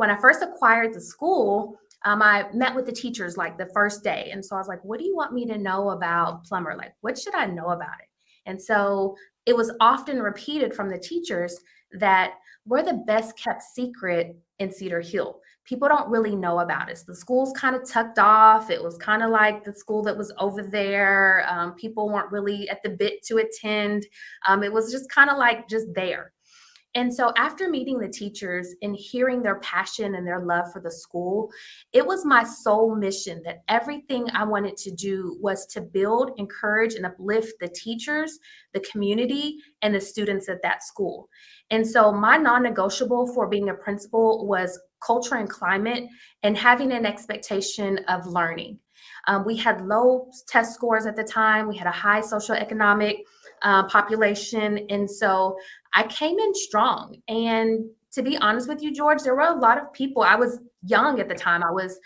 when I first acquired the school, um, I met with the teachers like the first day. And so I was like, what do you want me to know about Plummer? Like, what should I know about it? And so it was often repeated from the teachers that we're the best kept secret in Cedar Hill. People don't really know about us. The school's kind of tucked off. It was kind of like the school that was over there. Um, people weren't really at the bit to attend. Um, it was just kind of like just there. And so, after meeting the teachers and hearing their passion and their love for the school, it was my sole mission that everything I wanted to do was to build, encourage, and uplift the teachers, the community, and the students at that school. And so, my non negotiable for being a principal was culture and climate and having an expectation of learning. Um, we had low test scores at the time, we had a high socioeconomic uh, population. And so I came in strong. And to be honest with you, George, there were a lot of people. I was young at the time. I was,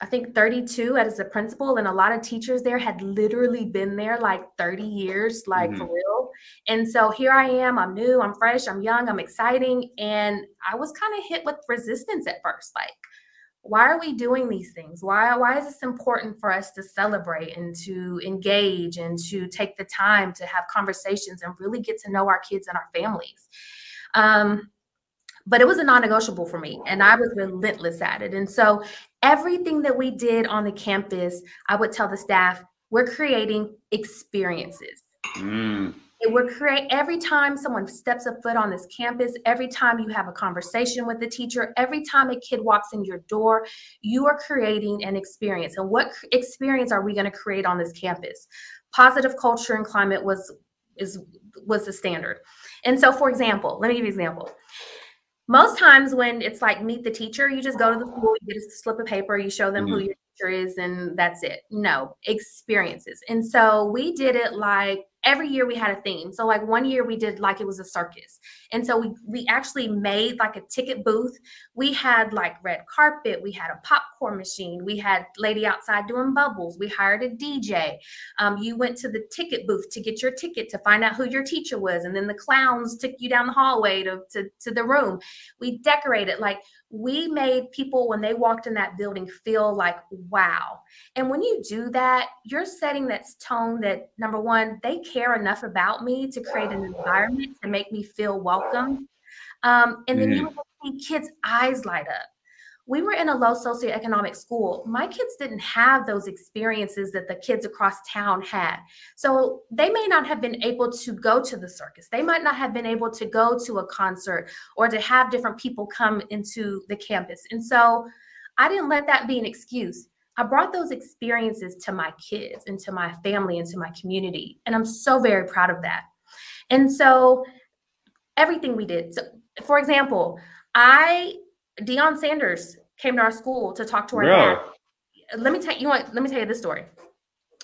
I think, 32 as a principal, and a lot of teachers there had literally been there like 30 years, like mm-hmm. for real. And so here I am. I'm new, I'm fresh, I'm young, I'm exciting. And I was kind of hit with resistance at first. Like, why are we doing these things? Why why is this important for us to celebrate and to engage and to take the time to have conversations and really get to know our kids and our families? Um, but it was a non-negotiable for me and i was relentless at it. And so everything that we did on the campus i would tell the staff we're creating experiences. Mm. It would create every time someone steps a foot on this campus, every time you have a conversation with the teacher, every time a kid walks in your door, you are creating an experience. And what experience are we going to create on this campus? Positive culture and climate was is was the standard. And so, for example, let me give you an example. Most times when it's like meet the teacher, you just go to the school, you get a slip of paper, you show them mm-hmm. who your teacher is, and that's it. No, experiences. And so we did it like every year we had a theme. So like one year we did like it was a circus. And so we we actually made like a ticket booth. We had like red carpet, we had a popcorn machine, we had lady outside doing bubbles, we hired a DJ. Um, you went to the ticket booth to get your ticket to find out who your teacher was. And then the clowns took you down the hallway to, to, to the room. We decorated like we made people when they walked in that building feel like wow. And when you do that you're setting that tone that number one they care enough about me to create an environment to make me feel welcome. Um, and then mm. you see kids eyes light up we were in a low socioeconomic school. My kids didn't have those experiences that the kids across town had. So they may not have been able to go to the circus. They might not have been able to go to a concert or to have different people come into the campus. And so I didn't let that be an excuse. I brought those experiences to my kids and to my family and to my community. And I'm so very proud of that. And so everything we did. So, for example, I Deion Sanders came to our school to talk to our dad. Let me tell you, you know what, let me tell you this story.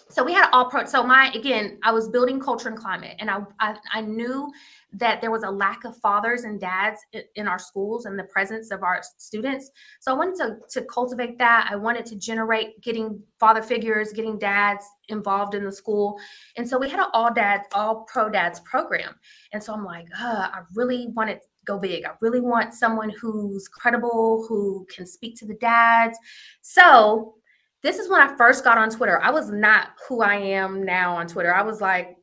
So we had all pro. So my again, I was building culture and climate, and I, I I, knew that there was a lack of fathers and dads in our schools and the presence of our students. So I wanted to to cultivate that. I wanted to generate getting father figures, getting dads involved in the school, and so we had an all dad, all pro dads program. And so I'm like, uh, I really want wanted go big. I really want someone who's credible, who can speak to the dads. So this is when I first got on Twitter. I was not who I am now on Twitter. I was like,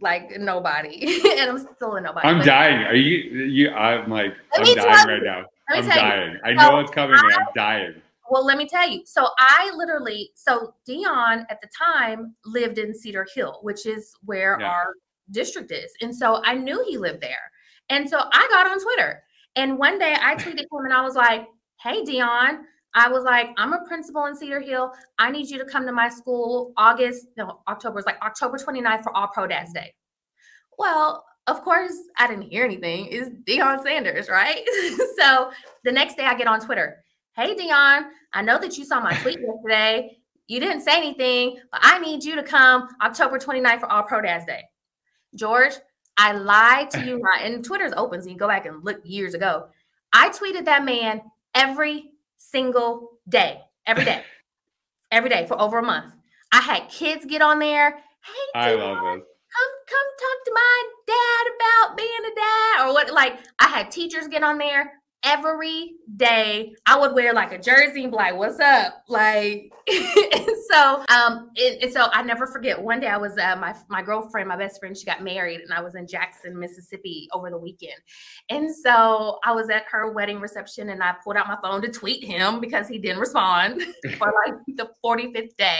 like nobody, and I'm still a nobody. I'm but, dying. Are you? You? I'm like, I'm dying right now. I'm dying. You. I know so what's coming. I, I'm dying. Well, let me tell you. So I literally, so Deion at the time lived in Cedar Hill, which is where yeah. our district is, and so I knew he lived there. And so I got on Twitter. And one day I tweeted him and I was like, hey, Deion, I was like, I'm a principal in Cedar Hill. I need you to come to my school August, no, October is like October 29th for All Pro Dads Day. Well, of course, I didn't hear anything. Is Deion Sanders, right? so the next day I get on Twitter. Hey, Deion, I know that you saw my tweet yesterday. You didn't say anything, but I need you to come October 29th for All Pro Dads Day. George, I lied to you, and Twitter's open, so you can go back and look years ago. I tweeted that man every single day, every day, every day for over a month. I had kids get on there. Hey, I love it. Come, come talk to my dad about being a dad, or what? Like, I had teachers get on there every day I would wear like a jersey and be like, what's up? Like, so, um, and, and, so I never forget one day I was, uh, my, my girlfriend, my best friend, she got married and I was in Jackson, Mississippi over the weekend. And so I was at her wedding reception and I pulled out my phone to tweet him because he didn't respond for like the 45th day.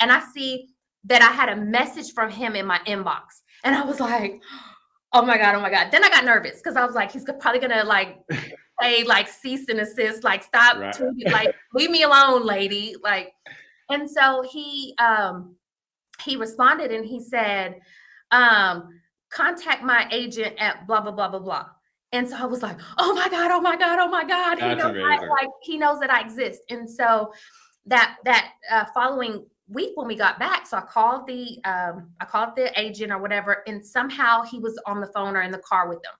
And I see that I had a message from him in my inbox. And I was like, oh my God, oh my God. Then I got nervous because I was like, he's probably gonna like say like cease and assist, like stop, right. tweeting, like leave me alone, lady. Like, and so he um he responded and he said, um, contact my agent at blah blah blah blah blah. And so I was like, oh my God, oh my God, oh my God. That's he knows I, like he knows that I exist. And so that that uh, following week when we got back, so I called the um, I called the agent or whatever, and somehow he was on the phone or in the car with them.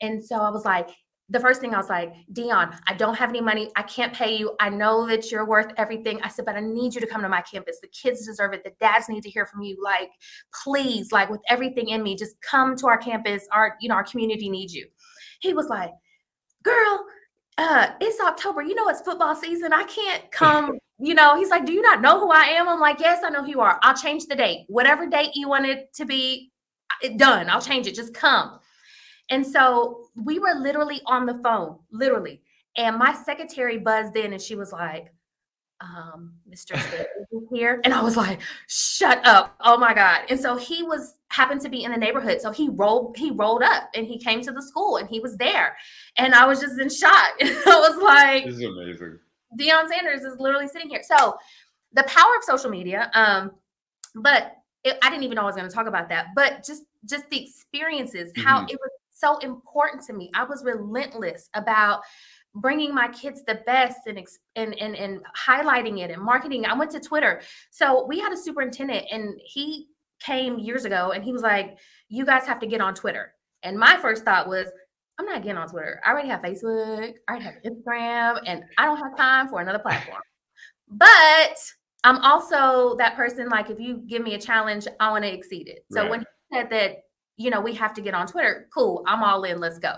And so I was like, the first thing I was like, Deion, I don't have any money. I can't pay you. I know that you're worth everything. I said, but I need you to come to my campus. The kids deserve it. The dads need to hear from you. Like, please, like with everything in me, just come to our campus. Our, you know, our community needs you. He was like, girl, uh, it's October. You know, it's football season. I can't come. you know, he's like, do you not know who I am? I'm like, yes, I know who you are. I'll change the date. Whatever date you want it to be done, I'll change it. Just come. And so we were literally on the phone, literally. And my secretary buzzed in and she was like, um, Mr. here. And I was like, shut up. Oh my God. And so he was happened to be in the neighborhood. So he rolled, he rolled up and he came to the school and he was there. And I was just in shock. And I was like, This is amazing. Deion Sanders is literally sitting here. So the power of social media. Um, but it, I didn't even know I was going to talk about that. But just just the experiences, how mm-hmm. it was so important to me. I was relentless about bringing my kids the best and, and and and highlighting it and marketing. I went to Twitter. So we had a superintendent and he came years ago and he was like, "You guys have to get on Twitter." And my first thought was, "I'm not getting on Twitter. I already have Facebook, I already have Instagram, and I don't have time for another platform." But I'm also that person like if you give me a challenge, I want to exceed it. So right. when he said that you know, we have to get on Twitter. Cool, I'm all in. Let's go.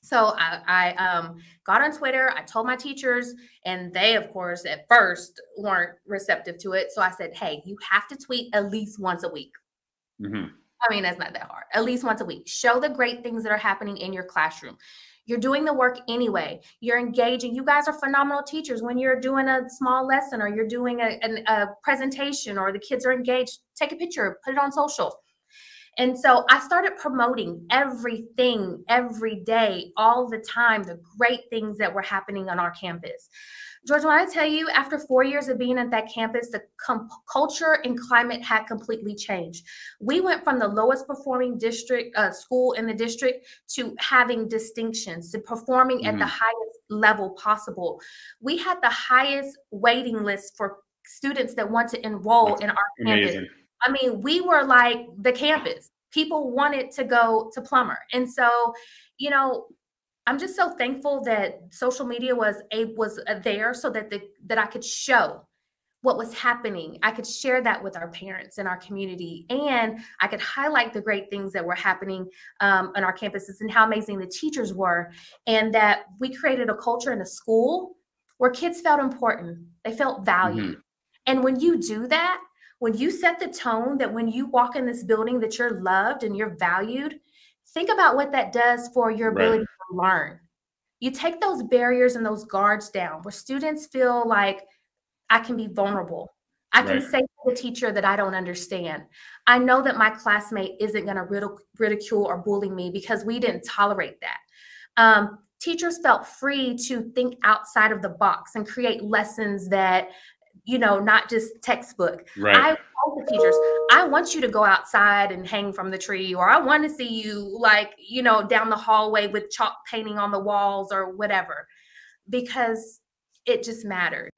So I, I um, got on Twitter. I told my teachers, and they, of course, at first weren't receptive to it. So I said, "Hey, you have to tweet at least once a week." Mm-hmm. I mean, that's not that hard. At least once a week. Show the great things that are happening in your classroom. You're doing the work anyway. You're engaging. You guys are phenomenal teachers. When you're doing a small lesson or you're doing a, a presentation or the kids are engaged, take a picture, put it on social and so I started promoting everything every day, all the time, the great things that were happening on our campus. George, when I tell you, after four years of being at that campus, the com- culture and climate had completely changed. We went from the lowest performing district uh, school in the district to having distinctions, to performing mm-hmm. at the mm-hmm. highest level possible. We had the highest waiting list for students that want to enroll That's in our amazing. campus I mean, we were like the campus. People wanted to go to Plummer. And so, you know, I'm just so thankful that social media was a was uh, there so that the that I could show what was happening. I could share that with our parents and our community, and I could highlight the great things that were happening um, on our campuses and how amazing the teachers were, and that we created a culture in a school where kids felt important. They felt valued, mm-hmm. and when you do that, when you set the tone that when you walk in this building that you're loved and you're valued think about what that does for your ability right. to learn you take those barriers and those guards down where students feel like i can be vulnerable i can right. say to the teacher that i don't understand i know that my classmate isn't going to ridicule or bully me because we didn't tolerate that um, teachers felt free to think outside of the box and create lessons that you know, not just textbook. Right. I told the teachers, I want you to go outside and hang from the tree, or I want to see you like, you know, down the hallway with chalk painting on the walls or whatever, because it just mattered.